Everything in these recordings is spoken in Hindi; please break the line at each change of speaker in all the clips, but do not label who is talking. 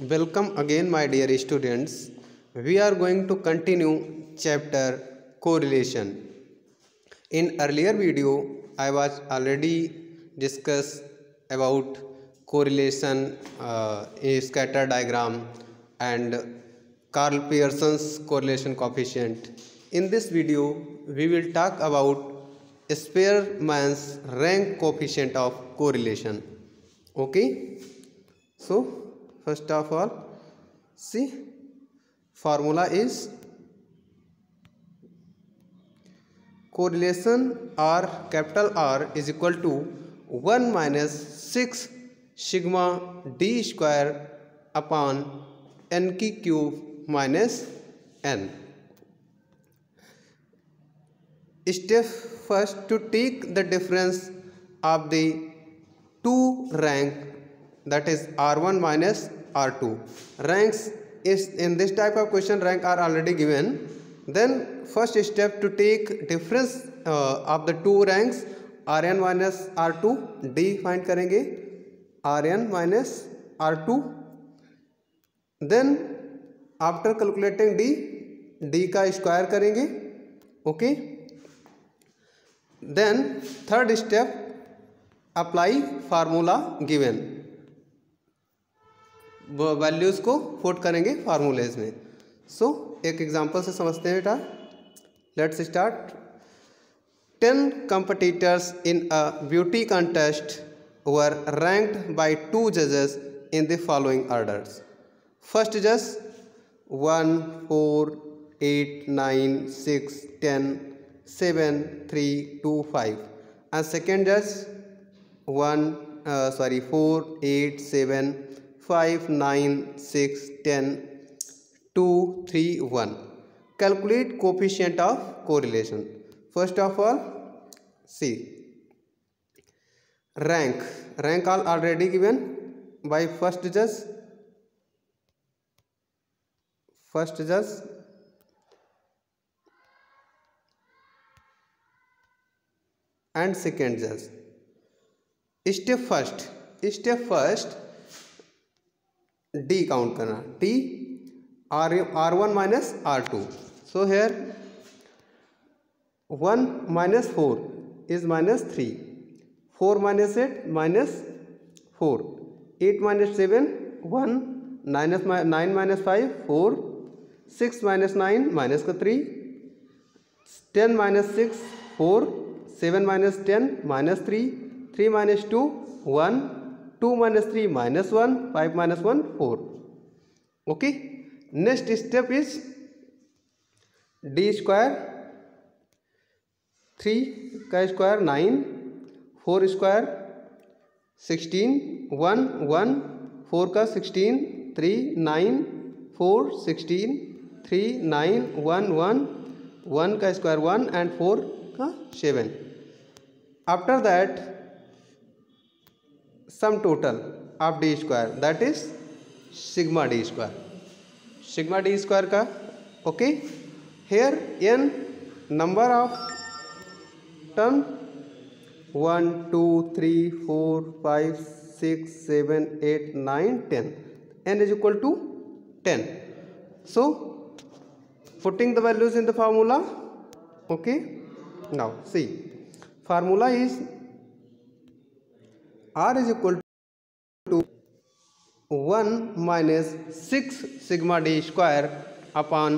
Welcome again my dear students. We are going to continue chapter correlation. In earlier video I was already discussed about correlation uh, scatter diagram and Carl Pearson's correlation coefficient. In this video we will talk about Spearman's rank coefficient of correlation. Okay. So first of all see formula is correlation r capital r is equal to 1 minus 6 sigma d square upon n ki cube minus n step first to take the difference of the two rank that is r1 minus R two ranks in this type of question rank are already given then first step to take difference of the two ranks R N minus R two D find करेंगे R N minus R two then after calculating D D का स्क्वायर करेंगे okay then third step apply formula given values को फोट करेंगे फार्मूलेज में सो so, एक एग्जांपल से समझते हैं बेटा let's start ten competitors in a beauty contest were ranked by two जजेस in the following orders first जज one four eight nine six ten seven three to five and second जज one sorry four eight seven 5, 9, 6, 10, 2, 3, 1. Calculate coefficient of correlation. First of all, see rank. Rank all already given by first just, First just, And second just. Step first. Step first D count करना T R R one minus R two so here one minus four is minus three four minus eight minus four eight minus seven one nines nine minus five four six minus nine minus का three ten minus six four seven minus ten minus three three minus two one two minus three minus one five minus one four okay next step is D square three का square nine four square sixteen one one four का sixteen three nine four sixteen three nine one one one का स्क्वायर वन एंड फोर का seven after that sum total of d square, that is sigma d square. Sigma d square ka, okay, here n number of term 1, 2, 3, 4, 5, 6, 7, 8, 9, 10. N is equal to 10. So, putting the values in the formula, okay. Now, see, formula is R is equal to one minus six sigma D square upon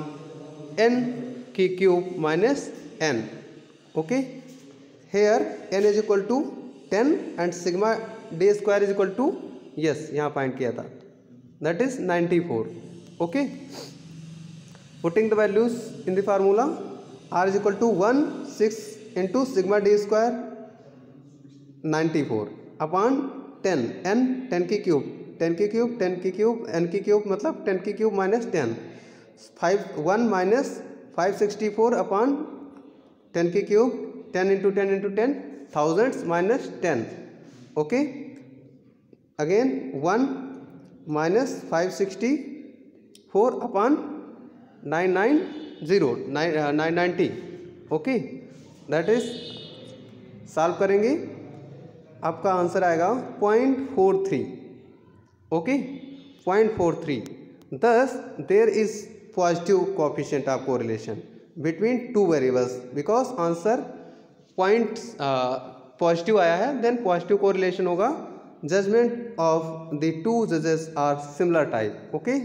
N की cube minus N okay here N is equal to ten and sigma D square is equal to yes यहाँ पॉइंट किया था that is ninety four okay putting the values in the formula R is equal to one six into sigma D square ninety four upon ten N ten की क्यूब टेन की क्यूब टेन की क्यूब एन की क्यूब मतलब टेन की cube minus ten five one minus five sixty four upon ten की cube ten into ten into ten thousands minus ten okay again one minus five sixty four upon nine nine zero nine nine ninety okay that is solve करेंगे आपका आंसर आएगा point four three okay point four three दस there is positive coefficient of correlation between two variables because answer point positive आया है देन पॉजिटिव कोरिलेशन होगा जजमेंट ऑफ द टू जजेस are similar type okay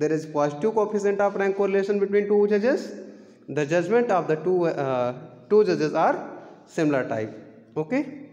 there is positive coefficient of rank correlation between to जजेस the judgement of the to to जजेस आर सिमिलर टाइप ओके